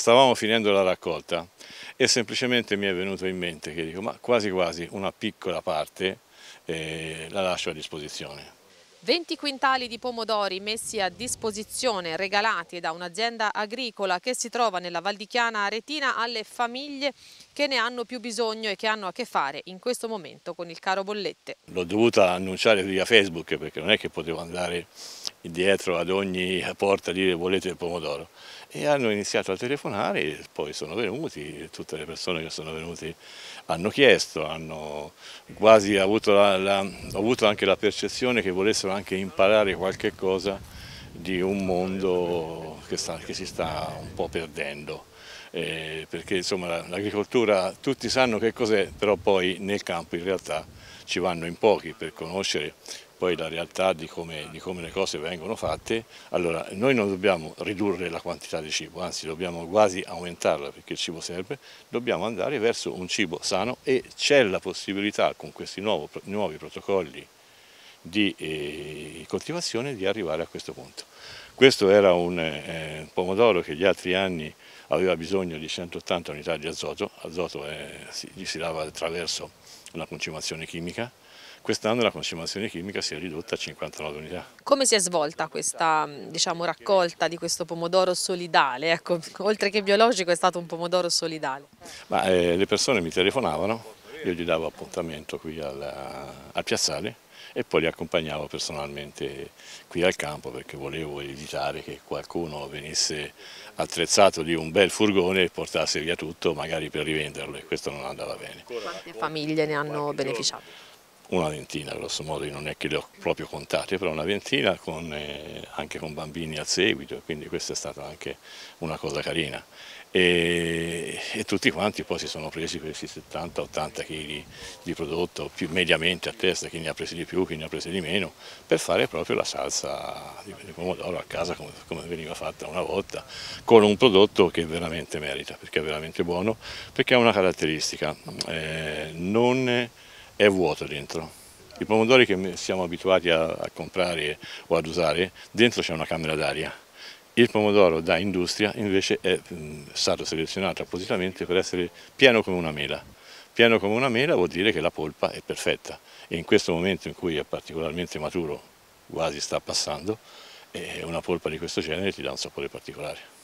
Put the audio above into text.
stavamo finendo la raccolta e semplicemente mi è venuto in mente che dico ma quasi quasi una piccola parte eh, la lascio a disposizione. 20 quintali di pomodori messi a disposizione, regalati da un'azienda agricola che si trova nella Valdichiana Aretina alle famiglie che ne hanno più bisogno e che hanno a che fare in questo momento con il caro bollette. L'ho dovuta annunciare via Facebook perché non è che potevo andare dietro ad ogni porta dire volete il pomodoro e hanno iniziato a telefonare, poi sono venuti, tutte le persone che sono venute hanno chiesto, hanno quasi avuto, la, la, avuto anche la percezione che volessero anche imparare qualche cosa di un mondo che, sta, che si sta un po' perdendo. Eh, perché insomma l'agricoltura tutti sanno che cos'è, però poi nel campo in realtà ci vanno in pochi per conoscere poi la realtà di come, di come, le cose vengono fatte, allora noi non dobbiamo ridurre la quantità di cibo, anzi dobbiamo quasi aumentarla perché il cibo serve, dobbiamo andare verso un cibo sano e c'è la possibilità con questi nuovo, nuovi protocolli di eh, coltivazione di arrivare a questo punto. Questo era un eh, pomodoro che gli altri anni aveva bisogno di 180 unità di azoto, azoto è, si, si lava attraverso una concimazione chimica, Quest'anno la consumazione chimica si è ridotta a 59 unità. Come si è svolta questa diciamo, raccolta di questo pomodoro solidale? Ecco, oltre che biologico è stato un pomodoro solidale. Ma, eh, le persone mi telefonavano, io gli davo appuntamento qui al, al piazzale e poi li accompagnavo personalmente qui al campo perché volevo evitare che qualcuno venisse attrezzato di un bel furgone e portasse via tutto magari per rivenderlo e questo non andava bene. Quante famiglie ne hanno beneficiato? Una ventina grosso modo, non è che le ho proprio contate, però una ventina con, eh, anche con bambini al seguito, quindi questa è stata anche una cosa carina. E, e tutti quanti poi si sono presi questi 70-80 kg di prodotto, più mediamente a testa, chi ne ha presi di più, chi ne ha presi di meno, per fare proprio la salsa di, pomodoro a casa come, come, veniva fatta una volta, con un prodotto che veramente merita, perché è veramente buono, perché ha una caratteristica, eh, non è vuoto dentro. I pomodori che siamo abituati a, a comprare o ad usare, dentro c'è una camera d'aria. Il pomodoro da industria invece è mh, stato selezionato appositamente per essere pieno come una mela. Pieno come una mela vuol dire che la polpa è perfetta e in questo momento in cui è particolarmente maturo, quasi sta passando, una polpa di questo genere ti dà un sapore particolare.